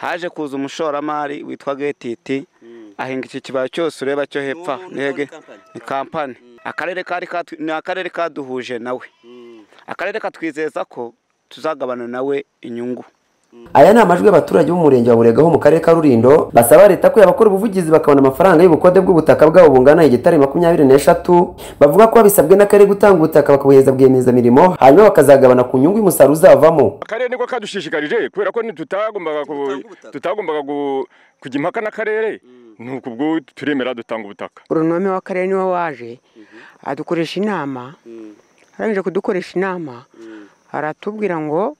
haje kuza umushoramari witwa getiti ahinga iki kibaya cyose ureba cyo hepfo aha, ni kampani. Akarere kari katu- ni akarere kaduhuje nawe. Akarere katwizeza ko tuzagabana nawe inyungu. Aya ni amajwi y'abaturage b'umurenge wa burega ho mu karere ka rulindo basaba leta ko yabakora ubuvugizi bakabona amafaranga y'ubukode bw'ubutaka bwabo bungana hegitari makumyabiri n'eshatu bavuga ko babisabwe n'akarere gutanga ubutaka bakabuhereza bwiyemezamirimo hanyuma bakazagabana ku nyungu y'umusaruro uzavamo. Akarere niko kadushishikarije kubera ko tutagombaga kujya impaka n'akarere ni uku ubwo turemera dutanga ubutaka. Uronome w'akarere ni we waje adukoresha inama. Arangije kudukoresha inama aratubwira ngo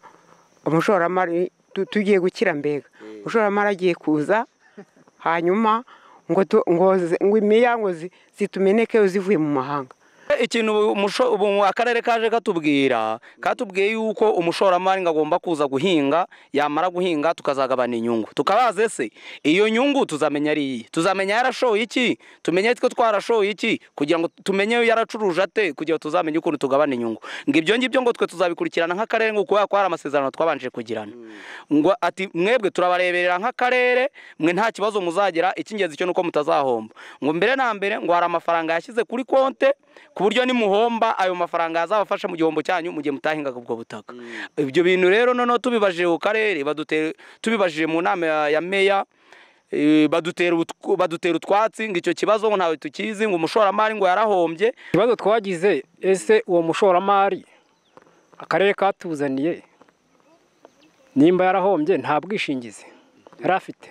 umushoramari tugiye gukira mbega. Umushoramari agiye kuza hanyuma ngo imiya ngo zi- zitumenekeho zivuye mu mahanga. Ikintu akarere kaje katubwira katubwiye yuko umushoramari ngo agomba kuza guhinga yamara guhinga tukazagabana inyungu. Tukabaze se iyo nyungu tuzamenya ari iyi? Tuzamenya yarashoye iki? Tumenye twe twarashoye iki? Kugira ngo tumenye yaracuruje ate? Kugira ngo tuzamenye ukuntu tugabana inyungu. Ngo ibyo ngibyo ngo twe tuzabikurikirana nk'akarere ngo kubera ko hari amasezerano twabanje kugirana. Ngo ati mwebwe turabareberera nk'akarere mwe nta kibazo muzagira icy'ingenzi cyo nuko mutazahomba. Ngo mbere na mbere ngo hari amafaranga yashyize kuri konte ku buryo nimuhomba ayo mafaranga yazabafasha mu gihombo cyanyu mu gihe mutahingaga ubwo butaka. Ibyo bintu rero noneho tubibajije ku karere tubibajije mu nama ya- ya meya eh, badutera utw- badutera utwatsi ngo icyo kibazo ngo ntawe tukizi ngo umushoramari ngo yarahombye. Ikibazo twagize ese uwo mushoramari akarere katuzaniye? Nimba yarahombye nta bwishingizi yari afite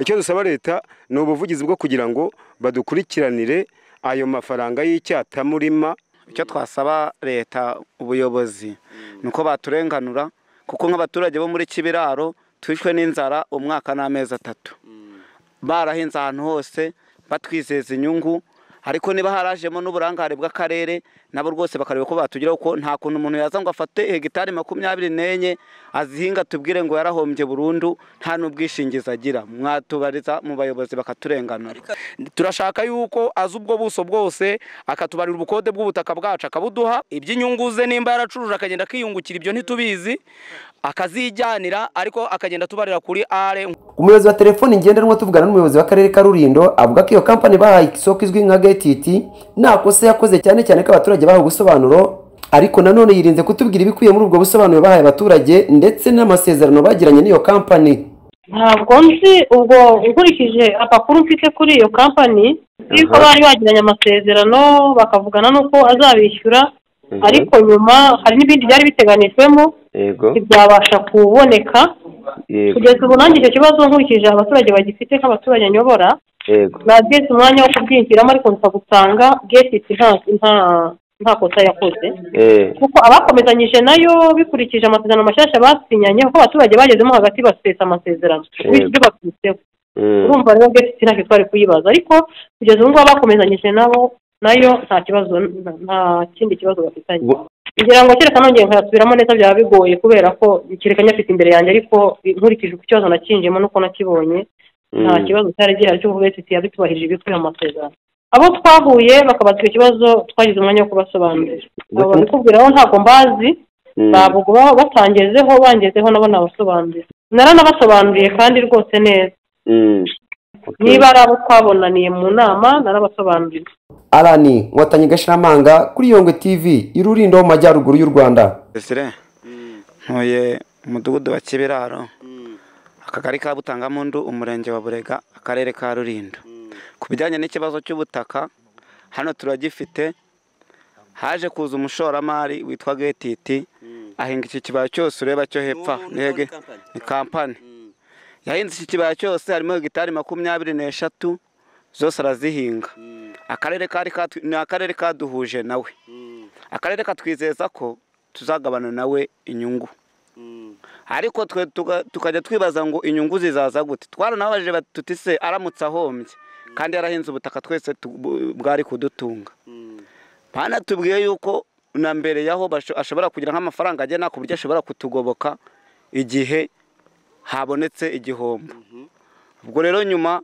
icyo dusaba leta ni ubuvugizi bwo kugira ngo badukurikiranire ayo mafaranga y'icyatamurima icyo twasaba leta ubuyobozi ni uko baturenganura kuko nk'abaturage bo muri kibiraro twishwe n'inzara umwaka n'amezi atatu. Barahinze ahantu hose batwizeza inyungu ariko niba harajemo n'uburangare bw'akarere nabo rwose bakareba ko batugeraho ko nta kuntu umuntu yaza ngo afate hegitari makumyabiri n'enye azihinga tubwire ngo yarahombye burundu nta n'ubwishingizi agira. Mwatubariza mu bayobozi bakaturenganura. Turashaka yuko azi ubwo buso bwose akatubarira ubukode bw'ubutaka bwacu akabuduha iby'inyungu ze nimba yaracuruje akagenda akiyungukira ibyo ntitubizi akazijyanira ariko akagenda tubarira kuri are umuyobozi wa telefoni ngendanwa tuvugana n'umuyobozi w'akarere ka rulindo avuga ko iyo kampani bahaye isoko izwi nka getiti nta kosa yakoze cyane cyane ko abaturage bahawe ubusobanuro ariko nanone yirinze kutubwira ibikubiye muri ubwo busobanuro bahaye abaturage ndetse n'amasezerano bagiranye n'iyo kampani. Ntabwo nzi ubwo nkurikije amakuru mfite kuri iyo kampani yuko bari bagiranye amasezerano bakavugana n'uko azabishyura ariko nyuma hari n'ibindi byari biteganijwemo ntibyabasha kuboneka. Kugeza ubu nanjye icyo kibazo nkurikije abaturage bagifite nk'abaturage nyobora yego. Nageze umwanya wo kubwinjiramo ariko nza gusanga getiti nta nta nta kosa yakoze. Kuko abakomezanyije na yo bikurikije amasezerano mashyashya basinyanye kuko abaturage bagezemo hagati basesa amasezerano. Ibyo bafiteho urumva rero getiti ntacyo twari kuyibaza. Ariko kugeza ubu ngubu abakomezanyije nabo na yo nta kibazo nta- nta kindi kibazo bafitanye. Ngira ngo kereka nongeye nkayasubiramo neza byaba bigoye kubera ko kereka nyafite imbere yanjye ariko nkurikije uko ikibazo nakinjiyemo n'uko nakibonye nta kibazo cyari gihari cyo kuvuga ati yabitubahirije ibikubiye mu masezerano abo twahuye bakabaza icyo kibazo twagize umwanya wo kubasobanurira. Abo babikubwiraho ntabwo mbazi. Ntabwo baba batangezeho bangezeho nabo nabasobanurira. Naranabasobanuriye kandi rwose neza. Niba ari abo twabonaniye mu nama narabasobanurira. Arani nkotanyi gashiramanga kuri yongwe tv irurindo mu majyaruguru y'u rwanda. Ntuye umudugudu wa kibiraro. Akagari ka butangamundu umurenge wa burega akarere ka rulindo. Ku bijyanye n'ikibazo cy'ubutaka hano turagifite haje kuza umushoramari witwa getiti ahinga iki kibaya cyose ureba cyo hepfo. Aha, ni kampani. yahinze iki kibaya cyose harimo hegitari makumyabiri n'eshatu zose arazihinga. Akarere ni akarere kaduhuje nawe. Akarere katwizeza ko tuzagabana nawe inyungu. Ariko twe tuka- tukajya twibaza ngo inyungu zizaza gute? Twaranabajije tuti se aramutse ahombye. Kandi yarahinze ubutaka twese bwari kudutunga. Banatubwiye yuko na mbere yaho ashobora kugira nk'amafaranga agena ku buryo ashobora kutugoboka igihe habonetse igihombo. Ubwo rero nyuma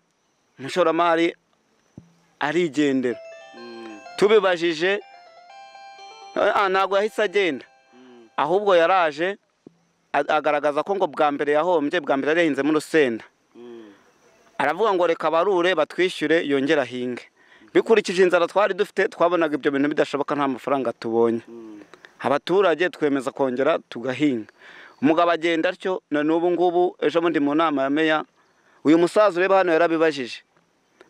umushoramari arigendera. Tubibajije ah, ntabwo yahise agenda. Ahubwo yaraje agaragaza ko ngo bwa mbere yahombye bwa mbere yari yahinzemo urusenda aravuga ngo reka barure batwishyure yongere ahinge. Bikurikije inzara twari dufite twabonaga ibyo bintu bidashoboka nta mafaranga tubonye. Abaturage twemeza kongera tugahinga. Umugabo agenda atyo na n'ubu ngubu ejo bundi mu nama ya meya uyu musaza ureba hano yarabibajije.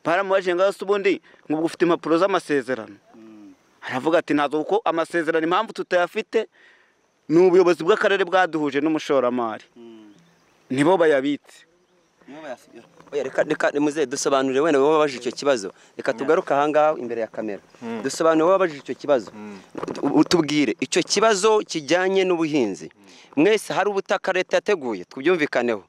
Baramubajije ngo ese ubundi ngo ubwo ufite impapuro z'amasezerano? Aravuga ati ntazo kuko amasezerano impamvu tutayafite ni ubuyobozi bw'akarere bwaduhuje n'umushoramari. Nibo bayabitse. Oya, reka reka muze dusobanurire wenda wowe wabajije icyo kibazo. Reka tugaruke ahangaha imbere ya kamera. Dusobanurire wowe wabajije icyo kibazo. U- tubwire icyo kibazo kijyanye n'ubuhinzi. Mwese hari ubutaka leta yateguye tubyumvikaneho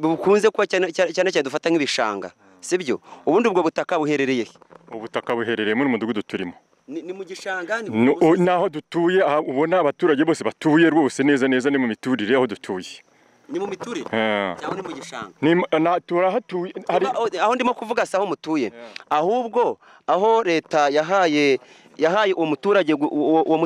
bukunze kuba cyane cyane dufata nk'ibishanga sibyo? Ubundi ubwo butaka buherereye he? ubutaka buherereye muri mudugudu turimo. Ni mu gishanga n'aho dutuye ubona abaturage bose batuye rwose neza neza ni mu miturire aho dutuye. Ni mu miturire? Cyangwa ni mu gishanga? Turahatuye hari Aho- ndimo kuvuga si aho mutuye. Ahubwo aho leta yahaye yahaye uwo muturage uwo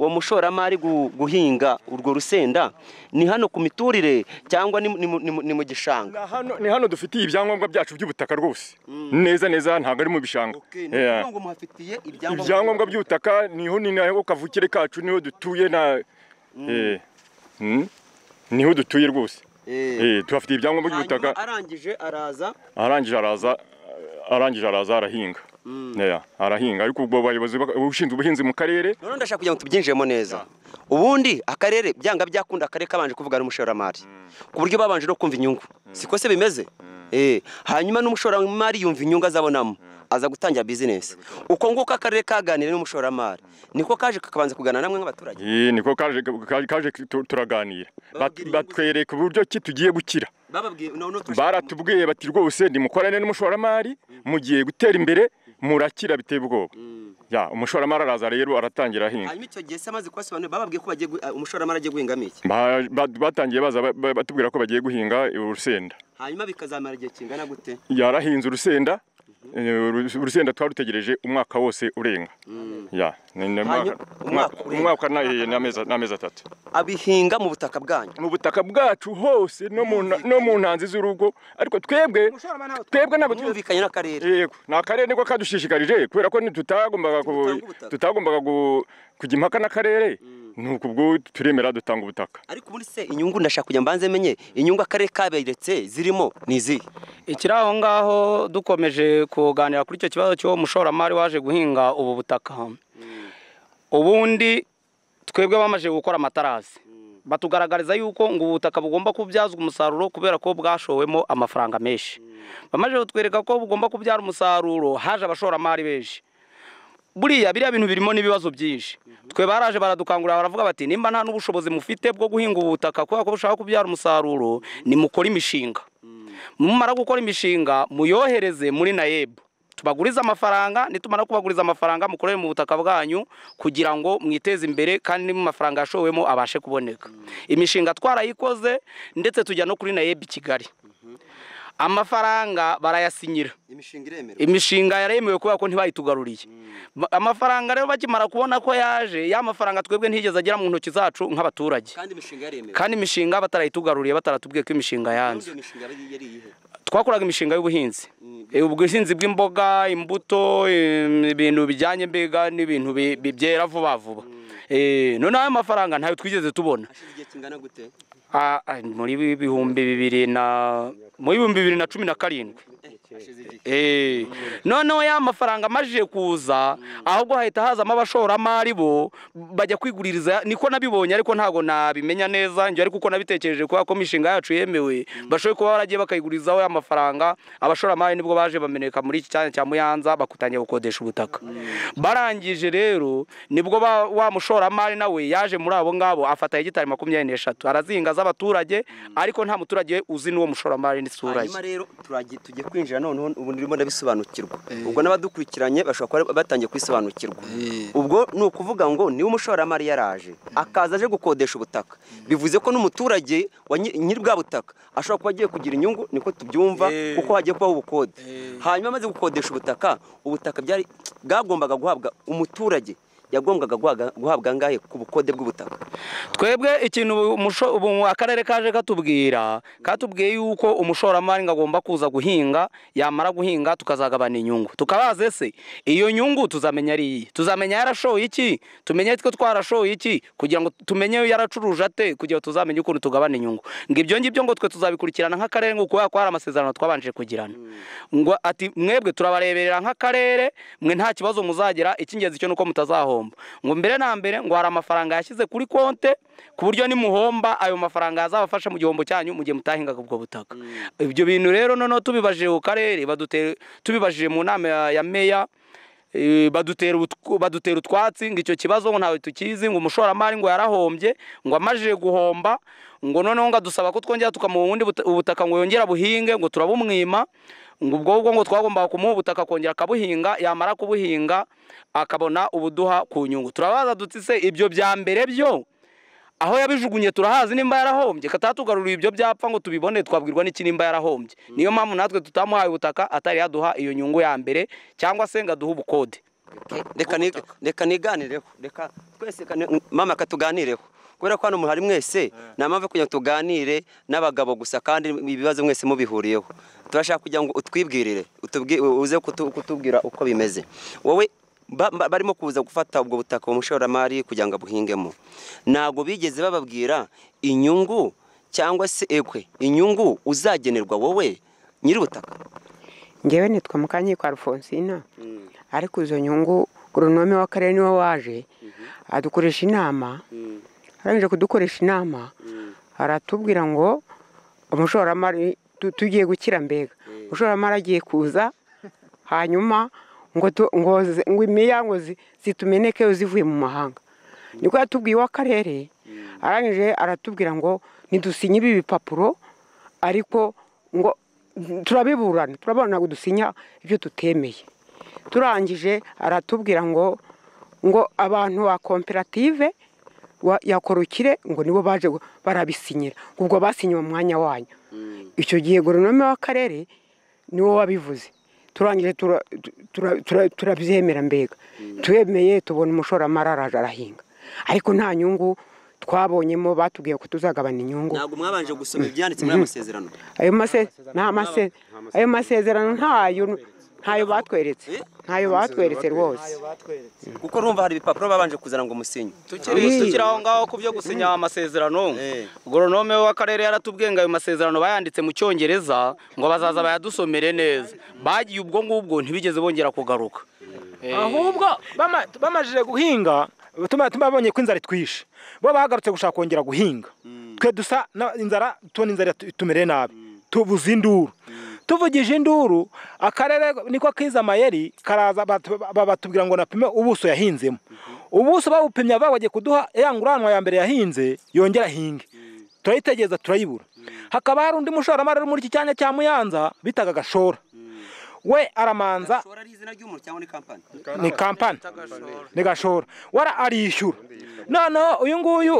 uwo mushoramari gu- guhinga urwo rusenda ni hano ku miturire cyangwa ni mu- gishanga? Ni hano dufitiye ibyangombwa byacu by'ubutaka rwose. Neza neza ntabwo ari mu bishanga. Eh, ibyangombwa by'ubutaka ni ho ni naho kavukire kacu ni ho dutuye na eh, mm, ni ho dutuye rwose. Eh, tuhafitiye ibyangombwa by'ubutaka. Arangije araza. Arangije araza arangije araza arahinga. Arahinga. Ariko ubwo bayobozi ushinzwe ubuhinzi mu karere? None ndashaka kugira ngo tubyinjiremo neza. Ubundi akarere byanga byakunda akarere kabanje kuvuga n'umushoramari ku buryo babanje no kumva inyungu. Siko se bimeze? Eh hanyuma n'umushoramari yumva inyungu azabonamo. Aza gutangira bizinesi uko nguko akarere kaganiriye n'umushoramari. Niko kaje kakabanza kuganira namwe nk'abaturage. Niko kaje kaje- kaje tu- turaganira batwereka uburyo ki tugiye gukira. Baratubwiye bati rwose nimukorane n'umushoramari mugiye gutera imbere murakira biteye ubwoba. Ya umushoramari araza rero aratangira ahinga. Hanyuma icyo gihe se amaze kubasobanurira bababwiye ko bagiye ah, umushoramari agiye guhingamo iki? Ba- ba- batangiye baza ba- ba- batubwira ko bagiye guhinga urusenda. Hanyuma bikazamara igihe kingana gute? Yarahinze urusenda eh, uru- urusenda twarutegereje umwaka wose urenga. Umwaka n'amezi atatu. Abihinga mu butaka bwanyu. Mu butaka bwacu hose no mu ntanzi z'urugo. Ariko twebwe twebwe ntabwo twumvikanye n'akarere. Yego ni akarere niko kadushishikarije kubera ko tutagombaga kujya impaka n'akarere. Nuko ubwo turemera dutanga ubutaka. Ariko ubundi se inyungu ndashaka kugira mbanze menye inyungu akarere kaberetse zirimo ni izihe? Ikiri aho ngaho dukomeje kuganira kuri icyo kibazo cy'uwo mushoramari waje guhinga ubu butaka. Ubundi twebwe bamaze gukora amatarasi. Batugaragariza yuko ngo ubu butaka bugomba kubyazwa umusaruro kubera ko bwashowemo amafaranga menshi. Bamaze kutwereka ko bugomba kubyara umusaruro haje abashoramari benshi. Buriya biriya bintu birimo n'ibibazo byinshi. Twe baraje baradukangurira baravuga bati nimba nta n'ubushobozi mufite bwo guhinga ubu butaka kubera ko bushaka kubyara umusaruro nimukore imishinga. Mumara gukora imishinga muyohereze muri nayebu tubagurize amafaranga nitumara kubaguriza amafaranga mukorere mu butaka bwanyu kugira ngo mwiteze imbere kandi n'amafaranga yashowemo abashe kuboneka. Imishinga twarayikoze ndetse tujya no kuri nayebu i kigali. Amafaranga barayasinyira. Imishinga yaremewe kubera ko ntibayitugaruriye. Ba- amafaranga rero bakimara kubona ko yaje ya mafaranga twebwe ntigeze agera mu ntoki zacu nk'abaturage. Kandi imishinga batarayitugaruriye bataratubwiye ko imishinga yanze. twakoraga imishinga y'ubuhinzi. Eh, ubuhinzi bw'imboga imbuto ibintu bijyanye mbega n'ibintu bi- bi- byera vuba vuba. Eh, noneho ayo mafaranga ntayo twigeze tubona. Hashize igihe kingana gute Ah, ah, muri bihumbi bibiri na muri bihumbi bibiri na cumi na karindwi. hashize igihe Eh, noneho ya mafaranga amajije kuza ahubwo hahita hazamo abashoramari bo bajya kwiguririza niko nabibonye ariko ntabwo nabimenya neza njye ariko uko nabitekereje kubera ko imishinga yacu yemewe bashoboye kuba baragiye bakayigurizaho ya mafaranga abashoramari ni bwo baje bameneka muri iki cyanya cya muyanza bakutangira gukodesha ubutaka. Barangije rero ni bwo wa mushoramari nawe yaje muri abo ngabo afata hegitari makumyabiri n'eshatu. Arazihinga z'abaturage ariko nta muturage uzi n'uwo mushoramari n'isura ye. Hanyuma rero tugiye kwinjira noneho ubu ndimo ndabisobanukirwa. Ubwo n'abadukurikiranye bashobora kuba batangiye kwisobanukirwa ubwo ni ukuvuga ngo niba umushoramari yaraje akaza aje gukodesha ubutaka. Bivuze ko n'umuturage nyiri bwa butaka ashobora kuba agiye kugira inyungu niko tubyumva kuko hagiye kubaho ubukode. Hanyuma amaze gukodesha ubutaka ubutaka bwagombaga guhabwa umuturage. Yagombwaga guhabwa angahe ku bukode bw'ubutaka? Twebwe ikintu akarere kaje katubwira katubwiye yuko umushoramari ngo agomba kuza guhinga yamara guhinga tukazagabana inyungu. Tukabaze se iyo nyungu tuzamenya ari iyi? Tuzamenya yarashoye iki? Tumenye twe twarashoye iki? Kugira ngo tumenye yaracuruje ate? Kugira ngo tuzamenye ukuntu tugabana inyungu. Ngo ibyo ngibyo ngo twe tuzabikurikirana nk'akarere ngo kubera ko hari amasezerano twabanje kugirana. Ngo ati mwebwe turabareberera nk'akarere mwe nta kibazo muzagira icy'ingenzi cyo nuko mutazahomba. Ngo mbere na mbere ngo hari amafaranga yashyize kuri konte ku buryo nimuhomba ayo mafaranga yazabafasha mu gihombo cyanyu mu gihe mutahingaga ubwo butaka. Ibyo bintu rero noneho tubibajije ku karere tubibajije mu nama ya- ya meya eh, badutera utw- badutera utwatsi ngo icyo kibazo ngo ntawe tukizi ngo umushoramari ngo yarahombye ngo amajije guhomba ngo noneho ngo adusaba ko twongera tukamuha ubundi buta- ubutaka ngo yongera buhinge ngo turabumwima ubwo ngubwo ngo twagombaga kumuha ubutaka akongera akabuhinga yamara kubuhinga akabona ubuduha ku nyungu. Turabaza duti se ibyo bya mbere byo? Aho yabijugunye turahazi nimba yarahombye. Katatugarurira ibyo byapfa ngo tubibone twabwirwa n'iki nimba yarahombye? Niyo mpamvu natwe tutamuhaye ubutaka atari yaduha iyo nyungu ya mbere cyangwa se ngo aduhe ubukode. Reka ni- reka niganireho. Reka twese mama katuganireho. Kubera ko hano muhari mwese nta mpamvu kugira ngo tuganire n'abagabo gusa kandi ibibazo mwese mubihuriyeho. Turashaka kugira ngo utwibwirire uze kutu- kutubwira uko bimeze. Wowe ba- ba- barimo kuza gufata ubwo butaka umushoramari kugira ngo abuhingemo. Ntabwo bigeze bababwira inyungu cyangwa se ekwe. Inyungu uzagenerwa wowe nyir'ubutaka. Ngewe nitwa mukanyiko alfonsina ariko izo nyungu goronome w'akarere ni we waje adukoresha inama arangije kudukoresha inama aratubwira ngo umushoramari tu- tugiye gukira mbega. Umushoramari agiye kuza hanyuma ngo tu- ngo zi- ngo imiya ngo zi- zitumenekeyo zivuye mu mahanga. Niko yatubwiye w'akarere arangije aratubwira ngo ntidusinye ibi bipapuro ariko ngo turabiburana turabona ngo dusinya ibyo tutemeye. Turangije aratubwira ngo ngo abantu ba koperative wa- ya korukire ngo nibo baje barabisinyira. Ubwo basinye mu mwanya wanyu. Icyo gihe goronome w'akarere niwo wabivuze. Turangije tura- tura- tura- turabyemera mbega. Twemeye tubona umushoramari araje arahinga. Ariko nta nyungu twabonyemo batubwiye ko tuzagabana inyungu. Ntabwo mwabanje gusoma ibyanditse muri masezerano. Ayo mase nta mase. ayo masezerano ntayo. Ntayo batweretse. Ntayo batweretse rwose. kuko urumva hari ibipapuro babanje kuzana ngo musinye. Tukiri aho ngaho ku byo gusinya amasezerano. Eh. goronome w'akarere yaratubwiye ngo ayo masezerano bayanditse mu cyongereza ngo bazaza bayadusomere neza. Bagiye ubwo ngubwo ntibigeze bongera kugaruka. Ahubwo bama- bamajije guhinga tuma- tubabonye ko inzara itwishe. Bo bahagarutse gushaka kongera guhinga. Twe dusa na- inzara tubona inzara itu- itumereye nabi. Tuvuza induru. Tuvugije induru akarere niko kiza amayeri karaza batu- ba- batubwira ngo napime ubuso yahinzemo. Ubuso bawupimye bagiye kuduha ya nguranwa ya mbere yahinze yongera ahinge. Turayitegereza turayibura. Hakaba hari undi mushoramari uri muri iki cyanya cya muyanza bitaga gashora. We aramanza ni kampani? Ni gashora. Wara arishyura. Noneho uyu nguyu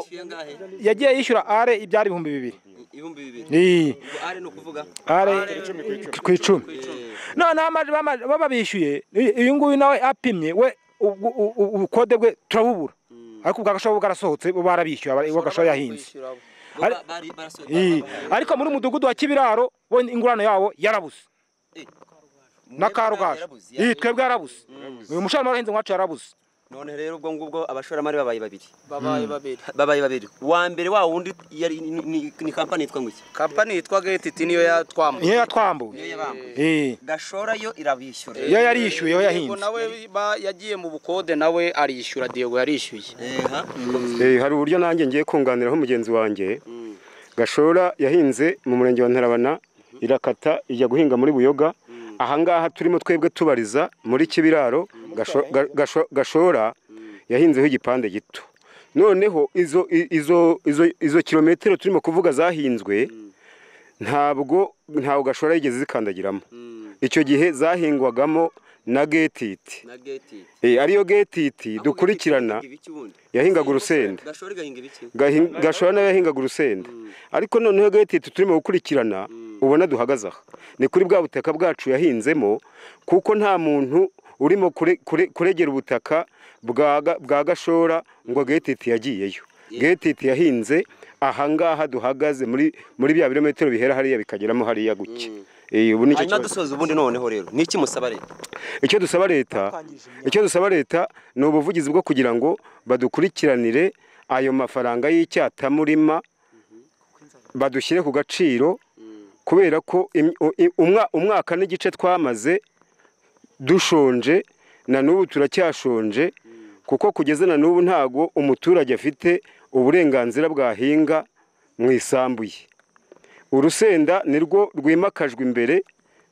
yagiye yishyura are ibyari ibihumbi bibiri. Ibihumbi bibiri. Ni ubwo ari ni ukuvuga? Ku icumi. noneho amaje bamaje- bababishyuye uyu nguyu nawe apimye. We ubwo- ubukode bwe turabubura. Ariko ubwa gashora bwarasohotse bo barabishyuye uwo gashora yahinze. ariko muri mudugudu wa kibiraro bo ingurane yabo yarabuze. Na karugaju iyi twebwe yarabuze. Uyu mushoramari wahinze wacu yarabuze. None rero ubwo ngubwo abashoramari babaye babiri. Babaye babiri. Babaye babiri. Uwa mbere wa wundi yari ni- ni ni kampani yitwa ngo iki kampani yitwa getiti niyo yatwambuye. Niyo yatwambuye. Gashora yo irabishyura iyo yari yishyuye iyo Diego yahinze nawe ba- yagiye mu bukode nawe arishyura Diego yarishyuye. Eha. Eh, hari uburyo nanjye ngiye kunganiraho mugenzi wanjye. Gashora yahinze mu murenge wa ntarabana irakata ijya guhinga muri buyoga. Ahangaha turimo twebwe tubariza muri kibiraro. Gashora yahinzeho igipande gito. Noneho izo izo izo izo kilometero turimo kuvuga zahinzwe ntabwo ntabwo gashora yigeze zikandagiramo. Icyo gihe zahingwagamo na getiti Eh, ariyo getiti dukurikirana yahingaga urusenda. gashora nawe yahingaga urusenda. Ariko noneho getiti turimo gukurikirana ubona duhagaze aha. Ni kuri bwa butaka bwacu yahinzemo kuko nta muntu urimo kure- kure- kuregera ubutaka bwa Ga- bwa gashora ngo getiti yagiyeyo. Getiti yahinze ahangaha duhagaze muri muri bya birometero bihera hariya bikageramo hariya gutya. Eh, ubu ni cyo hanyuma dusoza ubundi noneho rero. Ni iki musaba leta? Icyo dusaba leta icyo dusaba leta ni ubuvugizi bwo kugira ngo badukurikiranire ayo mafaranga y'icyatamurima badushyire ku gaciro kubera ko umwaka n'igice twamaze dushonje na n'ubu turacyashonje kuko kugeza na n'ubu ntago umuturage afite uburenganzira bwahinga mu isambu ye urusenda nirwo rwimakajwe imbere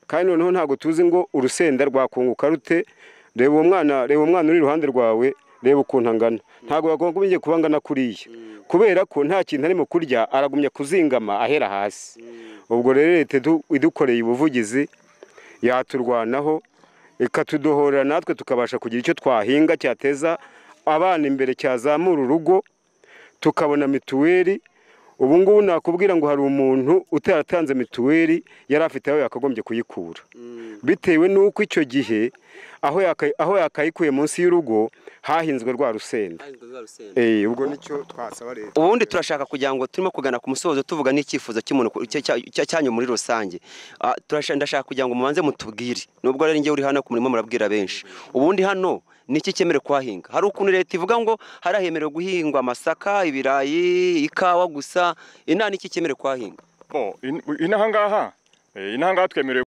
kandi noneho ntabwo tuzi ngo urusenda rwakunguka rute. Reba uwo mwana reba umwana uri iruhande rwawe reba ukuntu angana. Ntabwo yagombye kuba angana kuriya. Kubera ko nta kintu arimo kurya aragumya kuzingama ahera hasi. Ubwo rero leta idu- idukoreye ubuvugizi yaturwanaho ikatudohorera natwe tukabasha kugira icyo twahinga cyateza abana imbere cyazamura urugo tukabona mituweli ubu ngubu nakubwira ngo hari umuntu utaratanze mituweli yari afite aho yakagombye kuyikura. Bitewe n'uko icyo gihe aho yaka- aho yakayikuye munsi y'urugo hahinzwe rwa rusenda. Eh, ubwo ni cyo twasaba leta ubundi turashaka kugira ngo turimo kugana ku musozo tuvuga n'icyifuzo cyanyu muri rusange. Ah, ndashaka kugira ngo mubanze mutubwire. Nubwo rero njye uri hano ku murimo murabwira benshi. Ubundi hano iki cyemerewe kuhahinga? Hari ukuntu leta ivuga ngo hari ahemerewe guhingwa amasaka ibirayi ikawa gusa. Inaha iki cyemerewe kuhahinga? In- inaha ngaha eh, inaha ngaha twemerewe